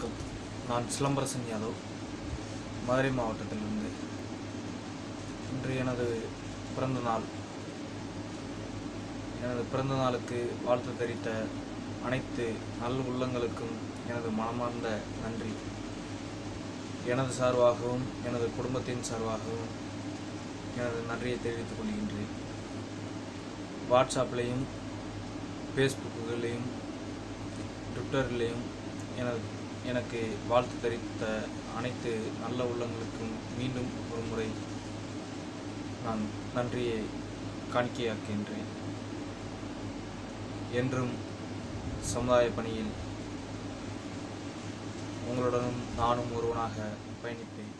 வணக்கம். நான் சிலம்பரசன் யாதவ் மதுரை மாவட்டத்திலிருந்து. இன்று எனது பிறந்த நாள். எனது பிறந்த நாளுக்கு வாழ்த்து தெரிவித்த அனைத்து நல் உள்ளங்களுக்கும் எனது மனமார்ந்த நன்றி. எனது சார்பாகவும் எனது குடும்பத்தின் சார்பாகவும் எனது நன்றியை தெரிவித்துக் கொள்கின்றேன். வாட்ஸ்அப்லேயும் ஃபேஸ்புக்குகளையும் ட்விட்டர்லேயும் எனது எனக்கு வாழ்த்து தெரிவித்த அனைத்து நல்ல உள்ளங்களுக்கும் மீண்டும் ஒரு முறை நான் நன்றியை காணிக்கையாக்கின்றேன் என்றும் சமுதாய பணியில் உங்களுடனும் நானும் ஒருவனாக பயணிப்பேன்.